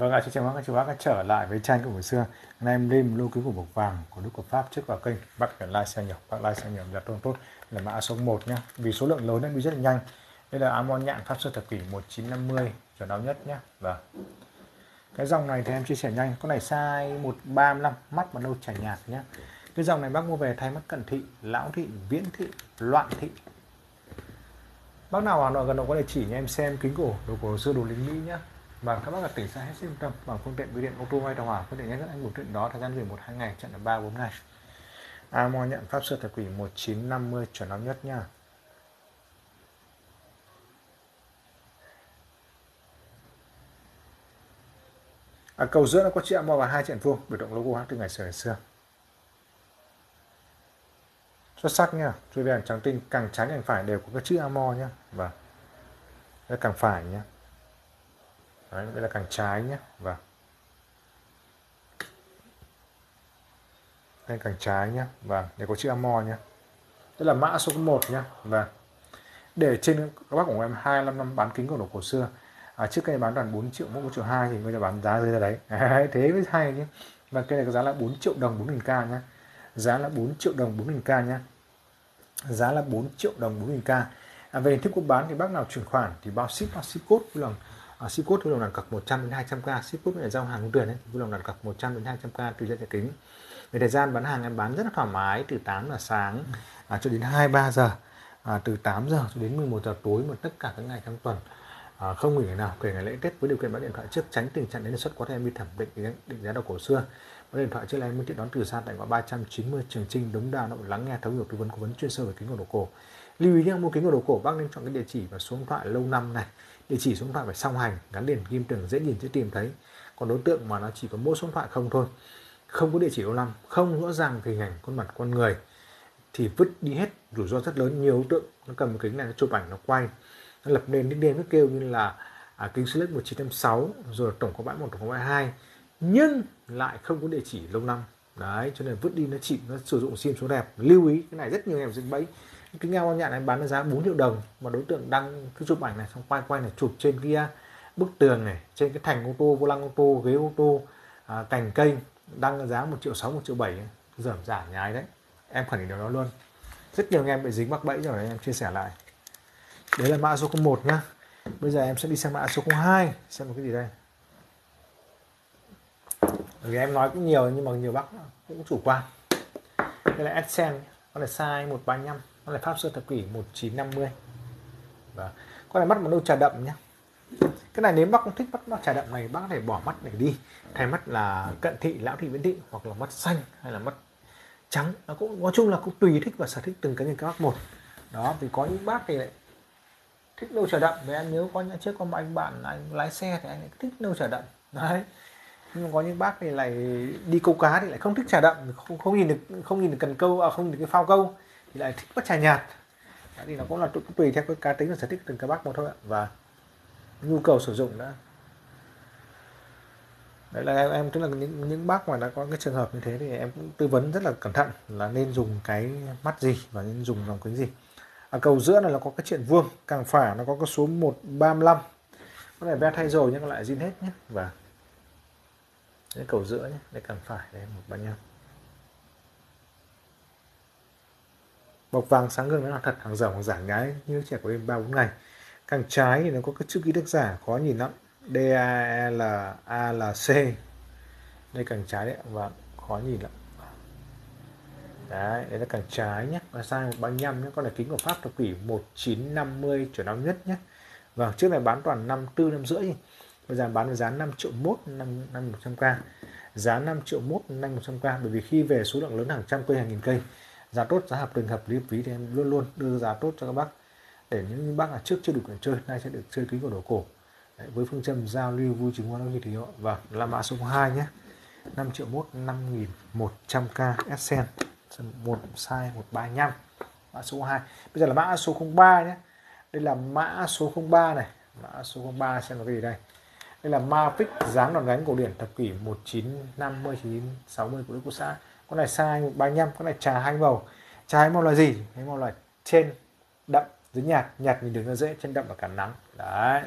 Vâng ạ, xin chào các chú bác đã trở lại với tranh của buổi xưa. Hôm nay em lên lô cứu của bộc vàng của Đức Quốc Pháp trước vào kênh. Bác cần like share nhiều, bác like share nhiều là tốt tốt là mã số 1 nhá. Vì số lượng lớn nên đi rất là nhanh. Đây là Amon nhạn Pháp Sư Thập Kỷ 1950 chuẩn đáo nhất nhá. Vâng. Cái dòng này thì em chia sẻ nhanh, con này size 135, mắt mà nâu chảy nhạt nhá. Cái dòng này bác mua về thay mắt cận thị, lão thị, viễn thị, loạn thị. Bác nào Hà Nội gần đó có địa chỉ nha em xem kính cổ đồ cổ xưa đồ lính Mỹ nhá và các bác là tỉnh xã hết sức yên tâm bằng phương tiện bưu điện ô tô hay tàu hỏa. Có thể nhanh nhất anh một chuyện đó thời gian gửi một hai ngày chặn là ba bốn ngày. Amo nhận pháp sư thật quỷ 1950 chuẩn nóng nhất nha. À, cầu giữa nó có chữ Amo và hai trận vuông biểu động logo hát từ ngày xưa xưa. Xuất sắc nha chui đèn trắng tinh càng trái càng phải đều có cái chữ Amo nhá. Vâng, và càng phải nhá. Đấy, đây là càng trái nhé và vâng. đây càng trái nhé và vâng, để có chữ amo nhé đây là mã số 1 nhé và để trên các bác của em 25 năm bán kính của đồ cổ xưa. À, trước cây bán toàn 4 triệu mỗi 1 triệu 2 thì bây giờ bán giá rơi ra đấy. Thế mới hay nhé và cây này có giá là 4 triệu đồng 4.000 k nhé giá là 4 triệu đồng 4.000 k nhé giá là 4 triệu đồng 4.000 k. À, về hình thức của bán thì bác nào chuyển khoản thì bao ship bao ship code vui ở ship code vui lòng đặt cọc 100 đến 200 k ship code là giao hàng công tiền đấy vui lòng đặt cọc 100 đến 200 k tùy theo diện kính. Về thời gian bán hàng em bán rất là thoải mái từ 8 giờ sáng à, cho đến 2 3 giờ à, từ 8 giờ cho đến 11 giờ tối mà tất cả các ngày trong tuần. À, không nghỉ ngày nào kể ngày lễ tết với điều kiện bán điện thoại trước tránh tình trạng đến xuất có thể em đi thẩm định định định giá đầu cổ xưa. Bán điện thoại trước là em tiện đón từ xa tại ngõ 390 Trường Trinh Đống Đa nội lắng nghe thấu hiểu tư vấn cố vấn chuyên sâu về kính của đồ cổ lưu ý nhé mua kính của đồ cổ bác nên chọn cái địa chỉ và số điện thoại lâu năm này. Địa chỉ số điện thoại phải song hành gắn liền kim tường dễ nhìn dễ tìm thấy. Còn đối tượng mà nó chỉ có mỗi số điện thoại không thôi. Không có địa chỉ lâu năm không rõ ràng hình ảnh khuôn mặt con người thì vứt đi hết. Rủi ro rất lớn nhiều đối tượng nó cầm cái kính này nó chụp ảnh nó quay. Nó lập nên nickname nó kêu như là à, kính select 1906 rồi tổng có bãi một tổng có bãi hai nhưng lại không có địa chỉ lâu năm. Đấy cho nên vứt đi nó chỉ nó sử dụng sim số đẹp. Lưu ý cái này rất nhiều em dính bẫy cái ngao nhạn này bán giá 4 triệu đồng mà đối tượng đăng cái chụp ảnh này xong quay quay này chụp trên kia à, bức tường này trên cái thành ô tô vô lăng ô tô ghế ô tô à, cành cây đăng giá một triệu sáu một triệu bảy dởm giả nhái đấy. Em khẳng định điều đó luôn. Rất nhiều anh em bị dính mắc bẫy rồi em chia sẻ lại. Đấy là mã số 01 nhá. Bây giờ em sẽ đi sang mã số 02 xem một cái gì đây. Vì em nói cũng nhiều nhưng mà nhiều bác cũng chủ quan. Đây là Adsense con này size 135 con này pháp sư thập kỷ 1950 và con này mắt màu nâu trà đậm nhé cái này nếu bác không thích mắt mắt trà đậm này bác có thể bỏ mắt để đi. Thay mắt là cận thị lão thị viễn thị hoặc là mắt xanh hay là mắt trắng. Nó cũng nói chung là cũng tùy thích và sở thích từng cá nhân các bác một. Đó thì có những bác thì lại thích nâu trà đậm. Với anh nhớ có những trước có một anh bạn anh lái xe thì anh lại thích nâu trà đậm. Đấy. Nhưng mà có những bác thì lại đi câu cá thì lại không thích trà đậm. Không không nhìn được không nhìn được cần câu à, không nhìn được cái phao câu thì lại thích bắt trà nhạt. Đấy, thì nó cũng là cũng tùy theo cái cá tính và sở thích từng các bác một thôi ạ. Và nhu cầu sử dụng đã. Đấy là em, em tức là những những bác mà đã có cái trường hợp như thế thì em cũng tư vấn rất là cẩn thận là nên dùng cái mắt gì và nên dùng dòng kính gì. Ở cầu giữa này là có cái chuyện vuông càng phải nó có cái số 135 có này ve thay rồi nhưng lại zin hết nhé. Và cái cầu giữa nhé đây càng phải đây một ba nhăm. Bọc vàng sáng gương nó là thật, hàng dởm hàng giả nhái như trẻ của em ba bốn ngày. Càng trái thì nó có cái chữ ký tác giả, khó nhìn lắm. D A L A L C. Đây càng trái đấy và khó nhìn lắm. Đấy đây là càng trái nhé và size 135 nhé con này kính của Pháp thập kỷ 1950 trở năm nhất nhé vâng trước này bán toàn năm tư, năm rưỡi bây giờ bán với giá 5 triệu mốt, năm năm 100k giá 5 triệu mốt, năm 100k bởi vì khi về số lượng lớn hàng trăm cây, hàng nghìn cây giá tốt giá hợp tình hợp lý phí thì em luôn luôn đưa giá tốt cho các bác. Để những bác là trước chưa được chơi nay sẽ được chơi kính của đồ cổ. Đấy, với phương châm giao lưu vui chứng hoa như thì và là mã số 2 nhé. 5 triệu mốt 5.100k Sen một size 135 mã số 2 bây giờ là mã số 03 nhé. Đây là mã số 03 này. Mã số 03 xem là cái gì đây. Đây là Mavic dáng đòn gánh cổ điển thập kỷ 1950 1960 của Đức Quốc xã con này size 35 con này trà hai màu. Trà hai màu là gì? Hai màu là trên đậm dưới nhạt. Nhạt nhìn đường nó dễ trên đậm và cả nắng. Đấy.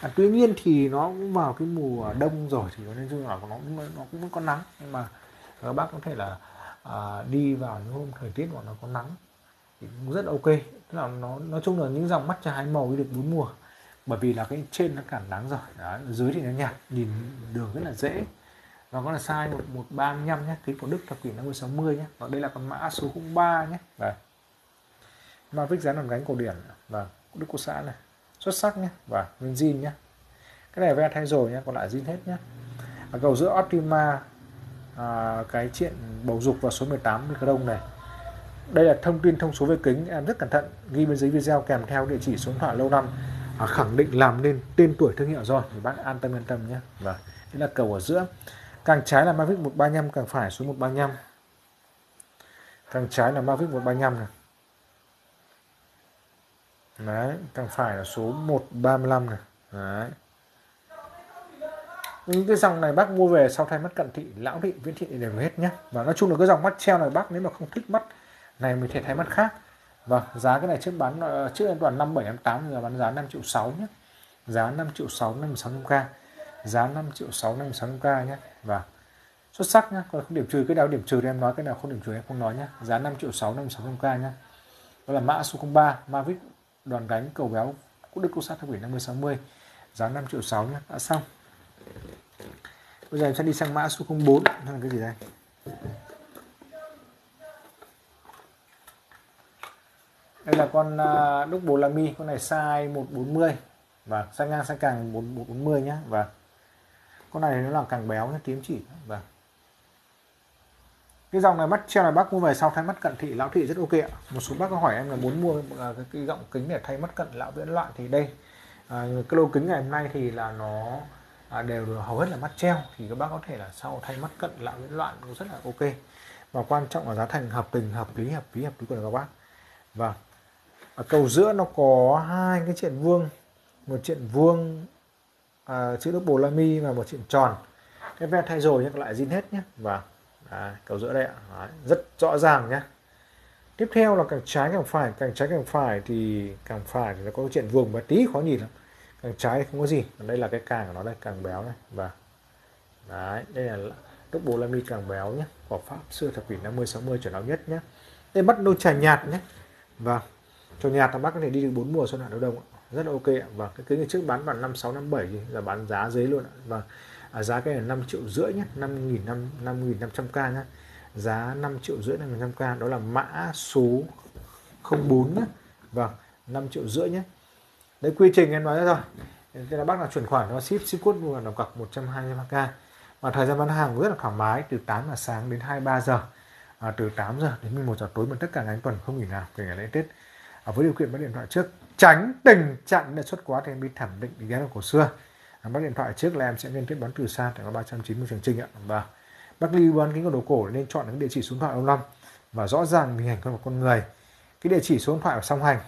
À, tuy nhiên thì nó cũng vào cái mùa đông rồi thì nên chung là nó cũng nó cũng có nắng. Nhưng mà các bác có thể là à, đi vào những hôm thời tiết mà nó có nắng thì cũng rất ok. Tức là nó nói chung là những dòng mắt trà hai màu được bốn mùa. Bởi vì là cái trên nó cản nắng rồi. Đấy, dưới thì nó nhạt nhìn đường rất là dễ nó con là size một một ba nhé kính của Đức thập kỷ 50 60 nhé và đây là con mã số 03 nhé và Mavic dán đòn gánh cổ điển. Và Đức quốc xã này. Xuất sắc nhé và nguyên zin nhé cái này ve thay rồi nhé còn lại zin hết nhé và cầu giữa Optima à, cái chuyện bầu dục và số 18 micron này. Đây là thông tin thông số về kính. Em rất cẩn thận ghi bên dưới video kèm theo địa chỉ số điện thoại lâu năm. À, khẳng định làm nên tên tuổi thương hiệu rồi. Thì bác an tâm yên tâm nhé và vâng. đây là cầu ở giữa càng trái là Mavic 135 càng phải số 135 càng trái là Mavic 135 này đấy, càng phải là số 135 này đấy. Những cái dòng này bác mua về sau thay mắt cận thị, lão thị, viễn thị đều hết nhé và nói chung là cái dòng mắt treo này bác, nếu mà không thích mắt này mình thể thay mắt khác. Và giá cái này trước bán ờ, trước an toàn 57 58 giờ bán giá 5 triệu sáu nhé giá 5 triệu 6 56 k giá 5 triệu 6 56 k nhé và xuất sắc nhá. Còn không điểm trừ cái nào điểm trừ thì em nói cái nào không điểm trừ em không nói nhé giá 5 triệu 6 56 k nhé đó là mã số 03 Mavic đoàn gánh cầu béo cũng được cô sát thập 50 60 giá 5 triệu 6 nhé đã xong. Bây giờ em sẽ đi sang mã số 04 nó là cái gì đây? Đây là con uh, đúc bồ la mi con này size 140 và vâng. sang ngang sang càng 140 nhé và con này nó là càng béo nhé tím chỉ. Và cái dòng này mắt treo này bác mua về sau thay mắt cận thị. Lão thị rất ok ạ. Một số bác có hỏi em là muốn mua à, cái, cái gọng kính để thay mắt cận lão viễn loạn thì đây. À, cái lô kính ngày hôm nay thì là nó à, đều được hầu hết là mắt treo. Thì các bác có thể là sau thay mắt cận lão viễn loạn cũng rất là ok. Và quan trọng là giá thành hợp tình hợp lý hợp lý hợp lý của các bác. Và ở cầu giữa nó có hai cái chuyện vuông. Một chuyện vuông à, chữ nước bồ la mi và một chuyện tròn. Cái ven thay rồi nhưng lại zin hết nhé. Và Đấy, cầu giữa đây ạ. Đấy, rất rõ ràng nhé. Tiếp theo là càng trái càng phải càng trái càng phải thì càng phải thì nó có chuyện vuông và tí khó nhìn lắm. Càng trái không có gì. Còn đây là cái càng của nó đây càng béo này. Và đấy đây là nước bồ la mi càng béo nhé. Của pháp xưa thập kỷ 50 60 trở nào nhất nhé. Đây bắt nâu trà nhạt nhé. Vâng, và cho nhạt là bác có thể đi được bốn mùa xuân hạ đấu đông rất là ok ạ. Và cái kính trước bán vào năm sáu năm bảy là bán giá giấy luôn ạ. Và à, giá cái này 5 triệu rưỡi nhé 5 nghìn 5 5 nghìn 500 k nhé giá 5 triệu rưỡi 500 k đó là mã số 04 nhé vâng 5 triệu rưỡi nhé đấy quy trình em nói rồi thế là bác là chuyển khoản nó ship ship cốt mua đồng cọc 123k và thời gian bán hàng rất là thoải mái từ 8 giờ sáng đến 23 giờ. À, từ 8 giờ đến 11 giờ tối mà tất cả ngày tuần không nghỉ nào kể ngày lễ Tết. À, với điều kiện bắt điện thoại trước tránh tình trạng đề xuất quá thì em đi thẩm định định giá cổ xưa. À, bắt điện thoại trước là em sẽ liên tiếp bán từ xa tại có 390 trường trình ạ. Và bác lưu bán kính của đồ cổ nên chọn những địa chỉ số điện thoại ông năm và rõ ràng hình ảnh con một con người. Cái địa chỉ số điện thoại ở song hành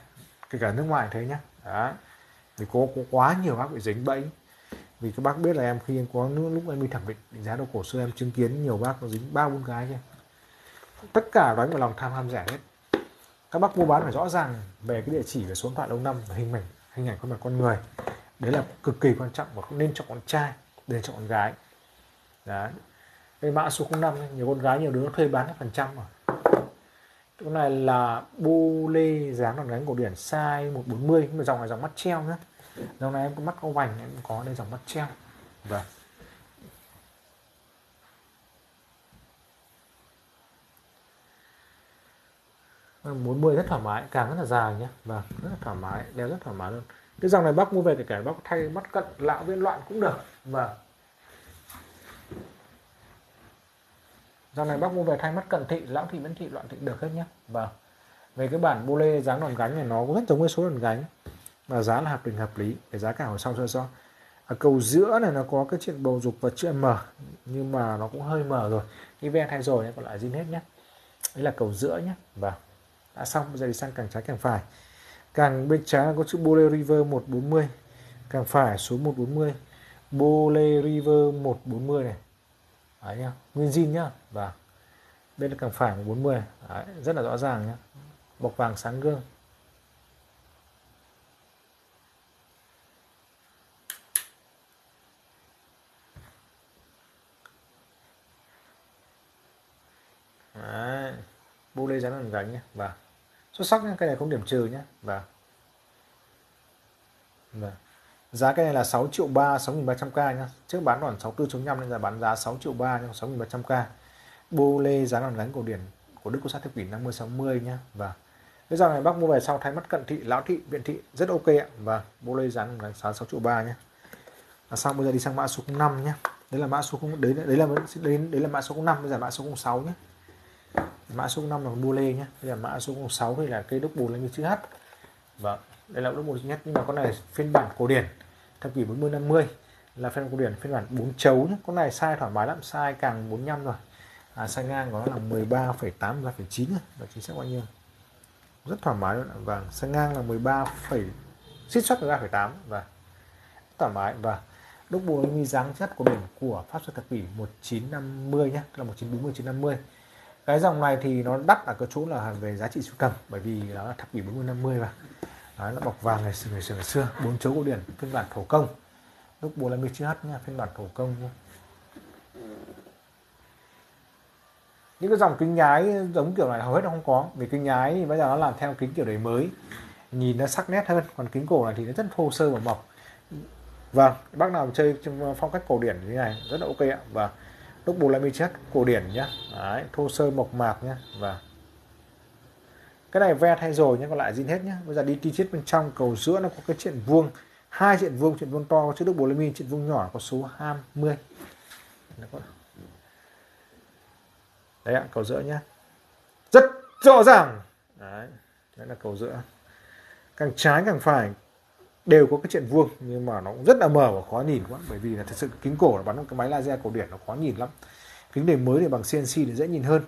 kể cả nước ngoài thế nhé đó. Vì có, có quá nhiều bác bị dính bẫy. Vì các bác biết là em khi em có lúc em đi thẩm định định giá đồ cổ xưa em chứng kiến nhiều bác có dính ba bốn cái chứ. Tất cả đánh vào lòng tham ham rẻ hết các bác mua bán phải rõ ràng về cái địa chỉ về số điện thoại lâu năm và hình ảnh hình ảnh khuôn mặt con người. Đấy là cực kỳ quan trọng và không nên chọn con trai để chọn con gái. Đấy. Cái mã số 05 ấy, nhiều con gái nhiều đứa nó thuê bán phần trăm mà cái này là bu lê dáng đòn gánh cổ điển size 140 nhưng mà dòng này dòng mắt treo nhé dòng này em có mắt có vành em có đây dòng mắt treo. Vâng. 40 rất thoải mái, càng rất là dài nhé và vâng, rất là thoải mái đeo rất thoải mái luôn. Cái dòng này bác mua về kể cả bác thay mắt cận, lão viên loạn cũng được. Và dòng này bác mua về thay mắt cận thị, lão thị, miễn thị, loạn thị được hết nhé và vâng. về cái bản bô lê dáng đòn gánh này, nó cũng rất giống với số đòn gánh. Và giá là hợp tình hợp lý, để giá cả ở sau cho cho ở cầu giữa này nó có cái chuyện bầu dục và chữ M nhưng mà nó cũng hơi mờ rồi. Cái ven thay rồi còn lại zin hết nhé đấy là cầu giữa nhé và à, xong bây giờ thì sang càng trái càng phải càng bên trái là có chữ Bole River 140 càng phải số 140 Bole River 140 này Đấy nhá. nguyên zin nhá và bên càng phải 140 Đấy, rất là rõ ràng nhá bọc vàng sáng gương Đấy. Bole rắn gần gánh nhé. Vâng xuất sắc nhé cái này không điểm trừ nhé và và giá cái này là 6 triệu 3 6.300k nhá. Trước bán còn 64.5 nên là bán giá 6 triệu 3 nhưng 6.300k bô lê giá đòn gánh cổ điển của Đức Quốc sát thập quỷ 50 60 nhá. Và cái dòng này bác mua về sau thay mắt cận thị lão thị viện thị rất ok ạ. Và bô lê giá đòn gánh 6 triệu 3 nhá. Và xong bây giờ đi sang mã số 05 nhá. Đấy là mã số 0 đấy đấy là đấy, đấy là mã số 05 bây giờ mã số 06 nhé mã số 5 là bô lê nhé bây giờ mã số 6 thì là cây đúc bù lên như chữ H. Vâng đây là đúc bù nhất. Nhưng mà con này phiên bản cổ điển thập kỷ 40 50 là phiên bản cổ điển phiên bản 4 chấu nhé con này sai thoải mái lắm sai càng 45 rồi. À, sai ngang của nó là 13,8 13,9 và chính xác bao nhiêu? Rất thoải mái luôn vâng sai ngang là 13, xít xuất 13,8 và vâng, thoải mái. Và đúc bùa mi dáng chất của biển của pháp sư thập kỷ 1950 nhé là 1940 1950 cái dòng này thì nó đắt ở cái chỗ là về giá trị sưu tầm bởi vì nó là thập kỷ 40 50 mà. Đấy, nó bọc vàng ngày xưa ngày xưa ngày xưa. Bốn chấu cổ điển phiên bản thủ công. Lúc bùa là mươi chưa h nha phiên bản thủ công những cái dòng kính nhái giống kiểu này hầu hết nó không có vì kính nhái thì bây giờ nó làm theo kính kiểu đấy mới. Nhìn nó sắc nét hơn còn kính cổ này thì nó rất thô sơ và mộc vâng bác nào chơi trong phong cách cổ điển như thế này rất là ok ạ. Và đúc bù lại mi chất cổ điển nhá. Đấy, thô sơ mộc mạc nhá. Và cái này ve thay rồi nhé còn lại zin hết nhé bây giờ đi chi tiết bên trong cầu giữa nó có cái chuyện vuông. Hai chuyện vuông chuyện vuông to có chữ đúc bù lại mi chuyện vuông nhỏ có số 20 đấy ạ cầu giữa nhá. Rất rõ ràng. Đấy đấy là cầu giữa. Càng trái càng phải đều có cái chuyện vuông, nhưng mà nó cũng rất là mờ và khó nhìn quá. Bởi vì là thật sự kính cổ là bắn cái máy laser cổ điển nó khó nhìn lắm. Kính đề mới thì bằng CNC thì dễ nhìn hơn.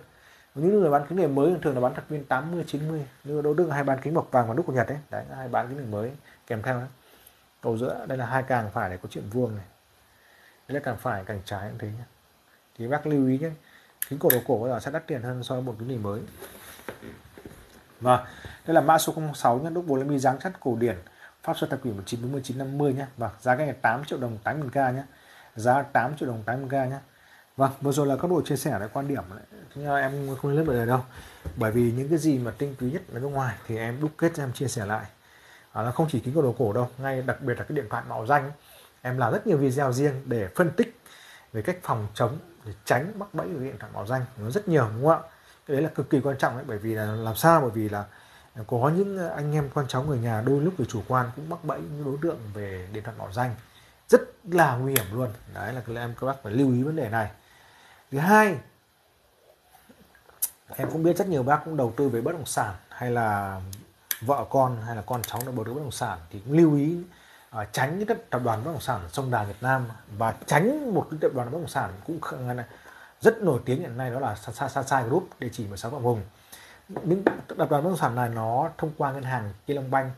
Những người bán kính đề mới thường là bán đặc viên 80 90 như đỗ đức hay bán kính bọc vàng và đúc của Nhật đấy đấy, hai bán kính đề mới kèm theo đấy. Cầu giữa, đây là hai càng phải để có chuyện vuông này. Đây là càng phải, càng trái cũng thế nhé thì bác lưu ý nhé kính cổ đồ cổ bây giờ sẽ đắt tiền hơn so với một kính đề mới. Và đây là mã số 06 nhé đúc bốn lê mi dáng chất cổ điển. Pháp Xuân thập kỷ 1940 950 nhé. và giá cái này 8 triệu đồng 80k nhé. Giá 8 triệu đồng 80k nhé. Vâng, vừa rồi là các đội chia sẻ lại quan điểm đấy. Nhưng em không lên lời đâu. Bởi vì những cái gì mà tinh túy nhất ở nước ngoài thì em đúc kết em chia sẻ lại. À, nó không chỉ kính của đồ cổ đâu, ngay đặc biệt là cái điện thoại mạo danh. Em làm rất nhiều video riêng để phân tích về cách phòng chống để tránh mắc bẫy của điện thoại mạo danh nó rất nhiều đúng không ạ cái đấy là cực kỳ quan trọng đấy bởi vì là làm sao bởi vì là có những anh em con cháu người nhà đôi lúc về chủ quan cũng mắc bẫy những đối tượng về điện thoại mạo danh. Rất là nguy hiểm luôn. Đấy là em các bác phải lưu ý vấn đề này. Thứ hai em cũng biết rất nhiều bác cũng đầu tư về bất động sản hay là vợ con hay là con cháu đầu tư bất động sản thì cũng lưu ý uh, tránh những tập đoàn bất động sản sông Đà Việt Nam. Và tránh một cái tập đoàn bất động sản cũng rất nổi tiếng hiện nay đó là Sunshine Group địa chỉ 16 Phạm Hùng những tập đoàn bất động sản này nó thông qua ngân hàng Kia Long banh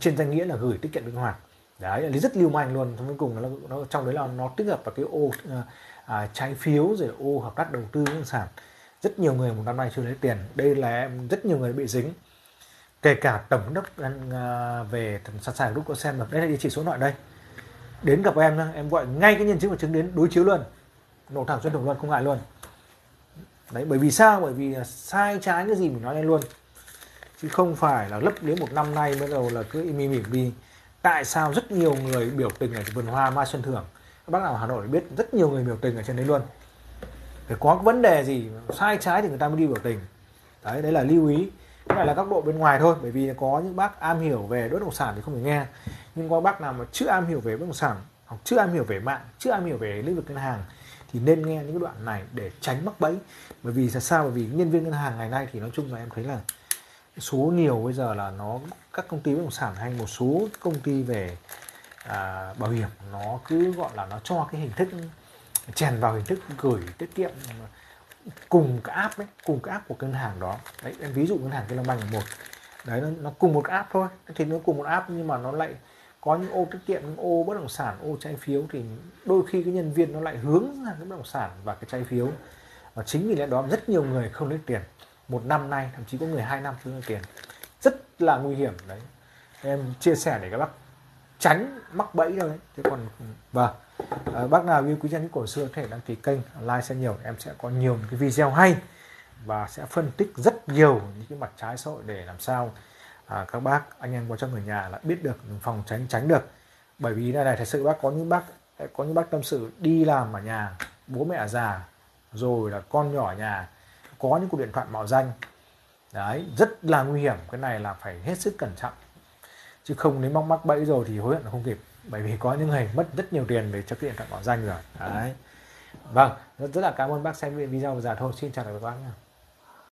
trên danh nghĩa là gửi tiết kiệm linh hoạt. Đấy là rất lưu manh luôn. Cuối cùng nó, nó trong đấy là nó tích hợp vào cái ô ờ, à, trái phiếu rồi ô hợp tác đầu tư bất động sản. Rất nhiều người một năm nay chưa lấy tiền. Đây là em rất nhiều người bị dính. Kể cả tổng đốc ờ, ờ, về về sẵn sàng lúc có xem được đây là địa chỉ số loại đây. Đến gặp em em gọi ngay cái nhân chứng và chứng đến đối chiếu luôn. Nổ thẳng xuyên thủng luôn không ngại luôn đấy, bởi vì sao? Bởi vì sai trái cái gì mình nói lên luôn. Chứ không phải là lấp đến một năm nay bắt đầu là cứ im im đi. Tại sao rất nhiều người biểu tình ở vườn hoa mai xuân thưởng? Các bác nào hà nội biết rất nhiều người biểu tình ở trên đấy luôn. Phải có vấn đề gì sai trái thì người ta mới đi biểu tình. Đấy đấy là lưu ý. Cái này là góc độ bên ngoài thôi, bởi vì có những bác am hiểu về bất động sản thì không phải nghe. Nhưng có bác nào mà chưa am hiểu về bất động sản hoặc chưa am hiểu về mạng, chưa am hiểu về lĩnh vực ngân hàng thì nên nghe những cái đoạn này để tránh mắc bẫy. Bởi vì là sao? Bởi vì nhân viên ngân hàng ngày nay thì nói chung là em thấy là số nhiều bây giờ là nó các công ty bất động sản hay một số công ty về à, bảo hiểm nó cứ gọi là nó cho cái hình thức chèn vào hình thức gửi tiết kiệm cùng cái app đấy cùng cái app của ngân hàng đó. Đấy em ví dụ ngân hàng Kim Long Bank là một. Đấy nó, nó cùng một app thôi. Thì nó cùng một app nhưng mà nó lại có những ô tiết kiệm những ô bất động sản ô trái phiếu thì đôi khi cái nhân viên nó lại hướng ra cái bất động sản và cái trái phiếu. Và chính vì lẽ đó rất nhiều người không lấy tiền. Một năm nay thậm chí có người hai năm không lấy tiền. Rất là nguy hiểm đấy. Em chia sẻ để các bác tránh mắc bẫy thôi đấy. Thế còn vâng à, bác nào yêu quý danh cổ xưa có thể đăng ký kênh like sẽ nhiều em sẽ có nhiều cái video hay và sẽ phân tích rất nhiều những cái mặt trái xã hội để làm sao à, các bác anh em có cho người nhà là biết được phòng tránh tránh được. Bởi vì này này thật sự bác có những bác có những bác tâm sự đi làm ở nhà bố mẹ già rồi là con nhỏ ở nhà có những cuộc điện thoại mạo danh. Đấy rất là nguy hiểm cái này là phải hết sức cẩn trọng. Chứ không nếu mắc mắc bẫy rồi thì hối hận là không kịp. Bởi vì có những người mất rất nhiều tiền để cho cái điện thoại mạo danh rồi. Đấy. Vâng rất, rất là cảm ơn bác xem video vừa rồi thôi. Xin chào các bác nhé.